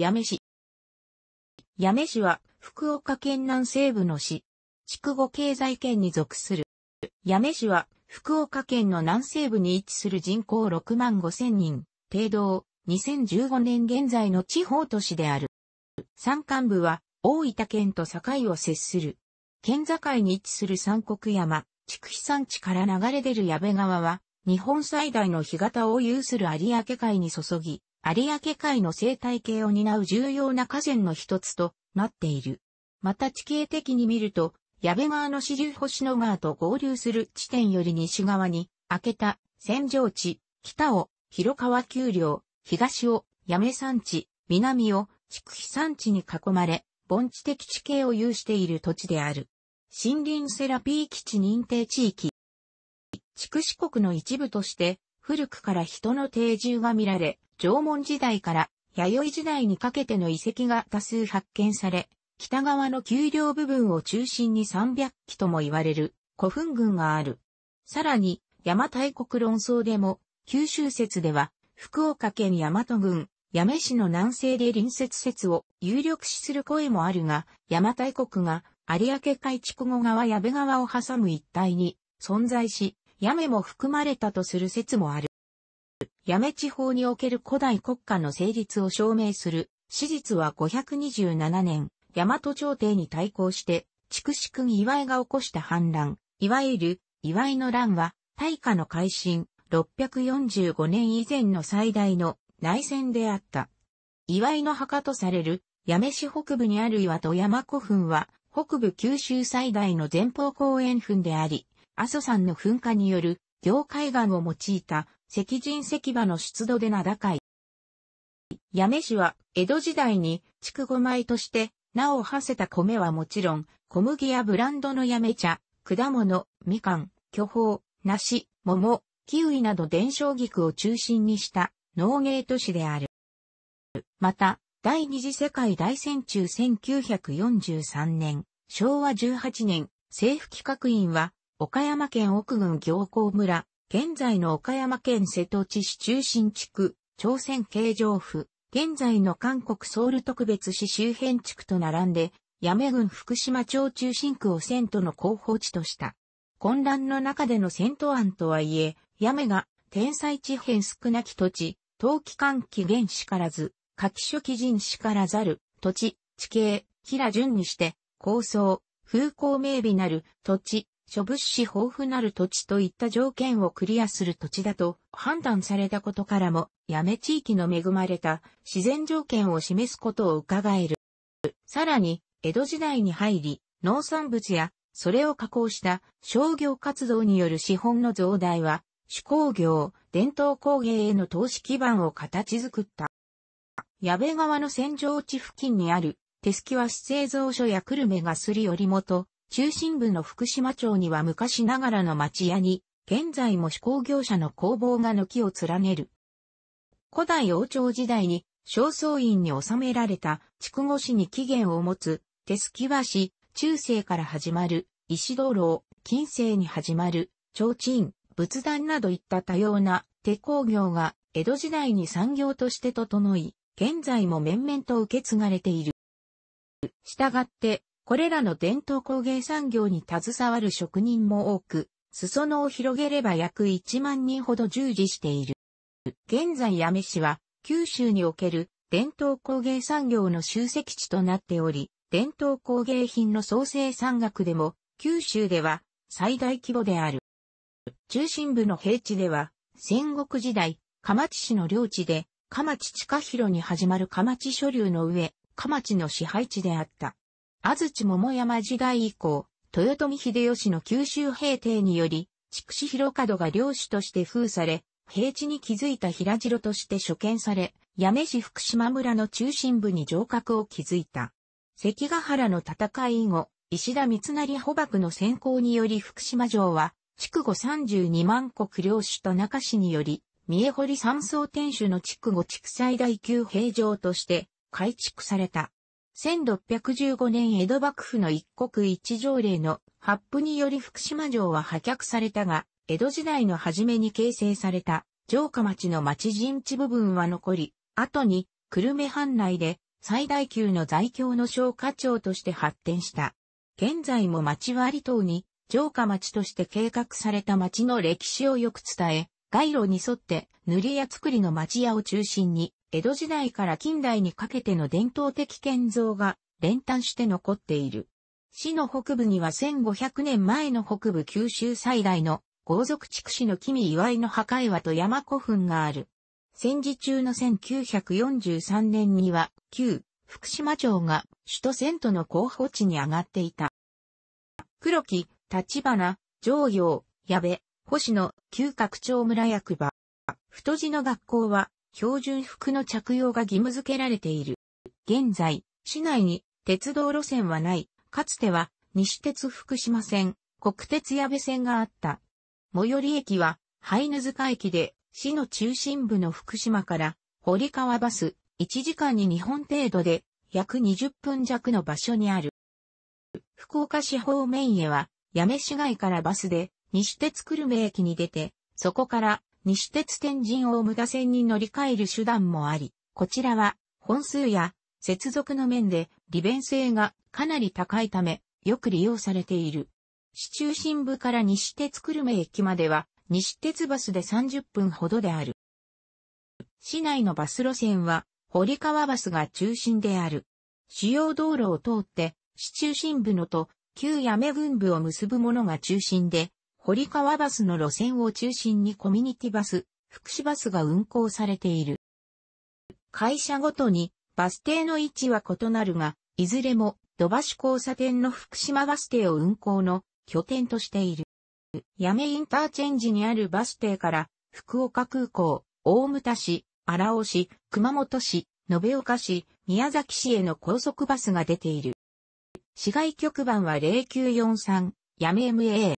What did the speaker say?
八女市。八女市は福岡県南西部の市。筑後経済圏に属する。八女市は福岡県の南西部に位置する人口6万5千人、程度2015年現在の地方都市である。山間部は大分県と境を接する。県境に位置する三国山、筑肥山地から流れ出る矢部川は、日本最大の干潟を有する有明海に注ぎ、有明海の生態系を担う重要な河川の一つとなっている。また地形的に見ると、矢部川の支流星野川と合流する地点より西側に、明けた、戦場地、北を、広川丘陵、東を、八女山地、南を、筑肥山地に囲まれ、盆地的地形を有している土地である。森林セラピー基地認定地域。筑四国の一部として、古くから人の定住が見られ、縄文時代から弥生時代にかけての遺跡が多数発見され、北側の丘陵部分を中心に300基とも言われる古墳群がある。さらに、山大国論争でも、九州説では、福岡県大和郡、八女市の南西で隣接説を有力視する声もあるが、邪馬台国が有明海筑後川矢部川を挟む一帯に存在し、八女も含まれたとする説もある。八女地方における古代国家の成立を証明する史実は527年、大和朝廷に対抗して、筑紫君岩井が起こした反乱、いわゆる岩井の乱は、大化の改新、645年以前の最大の内戦であった。岩井の墓とされる、八女市北部にある岩戸山古墳は、北部九州最大の前方公園墳であり、阿蘇山の噴火による凝海岩を用いた石人石馬の出土で名高い。八女市は江戸時代に筑後米として名を馳せた米はもちろん、小麦やブランドの八女茶、果物、みかん、巨峰、梨、桃、キウイなど伝承菊を中心にした農芸都市である。また、第二次世界大戦中1943年、昭和18年、政府企画院は、岡山県奥郡行幸村、現在の岡山県瀬戸地市中心地区、朝鮮京城府、現在の韓国ソウル特別市周辺地区と並んで、八女郡福島町中心区を遷都の候補地とした。混乱の中での遷都案とはいえ、八女が天才地辺少なき土地、冬季間期原しからず、夏季初期人しからざる、土地、地形、平順にして、構想、風光明媚なる土地、諸物資豊富なる土地といった条件をクリアする土地だと判断されたことからも、やめ地域の恵まれた自然条件を示すことを伺える。さらに、江戸時代に入り、農産物やそれを加工した商業活動による資本の増大は、手工業、伝統工芸への投資基盤を形作った。矢部川の戦場地付近にある、手すき和紙製造所や久留米がすりり元、中心部の福島町には昔ながらの町屋に、現在も手工業者の工房が軒を連ねる。古代王朝時代に、正倉院に収められた筑後市に起源を持つ、手すき和紙、中世から始まる、石灯籠、近世に始まる、提灯、仏壇などいった多様な手工業が江戸時代に産業として整い、現在も面々と受け継がれている。したがって、これらの伝統工芸産業に携わる職人も多く、裾野を広げれば約1万人ほど従事している。現在八女市は、九州における伝統工芸産業の集積地となっており、伝統工芸品の総生産額でも、九州では最大規模である。中心部の平地では、戦国時代、蒲町市の領地で、蒲町地下広に始まる蒲町所流の上、蒲町の支配地であった。安土桃山時代以降、豊臣秀吉の九州平定により、筑紫広門が領主として封され、平地に築いた平城として所見され、八女市福島村の中心部に城郭を築いた。関ヶ原の戦い以後、石田三成捕獲の先行により福島城は、筑後32万国領主と中市により、三重堀三層天守の筑後地区最大級平城として改築された。1615年江戸幕府の一国一条例の発布により福島城は破却されたが、江戸時代の初めに形成された城下町の町陣地部分は残り、後に久留米藩内で最大級の在京の小課町として発展した。現在も町割島に城下町として計画された町の歴史をよく伝え、街路に沿って塗り屋作りの町屋を中心に、江戸時代から近代にかけての伝統的建造が連誕して残っている。市の北部には1500年前の北部九州最大の豪族地区市の君祝いの破壊和と山古墳がある。戦時中の1943年には、旧福島町が首都遷都の候補地に上がっていた。黒木、立花、上陽、矢部、星野、旧拡町村役場。太字の学校は、標準服の着用が義務付けられている。現在、市内に鉄道路線はない。かつては、西鉄福島線、国鉄矢部線があった。最寄り駅は、ハヌ塚駅で、市の中心部の福島から堀川バス1時間に2本程度で約20分弱の場所にある。福岡市方面へは八女市街からバスで西鉄久留米駅に出て、そこから西鉄天神大無駄線に乗り換える手段もあり、こちらは本数や接続の面で利便性がかなり高いためよく利用されている。市中心部から西鉄久留米駅までは西鉄バスで30分ほどである。市内のバス路線は、堀川バスが中心である。主要道路を通って、市中心部のと旧八女郡部を結ぶものが中心で、堀川バスの路線を中心にコミュニティバス、福祉バスが運行されている。会社ごとにバス停の位置は異なるが、いずれも土橋交差点の福島バス停を運行の拠点としている。八女インターチェンジにあるバス停から、福岡空港、大牟田市、荒尾市、熊本市、延岡市、宮崎市への高速バスが出ている。市外局番は0943、やめ MA。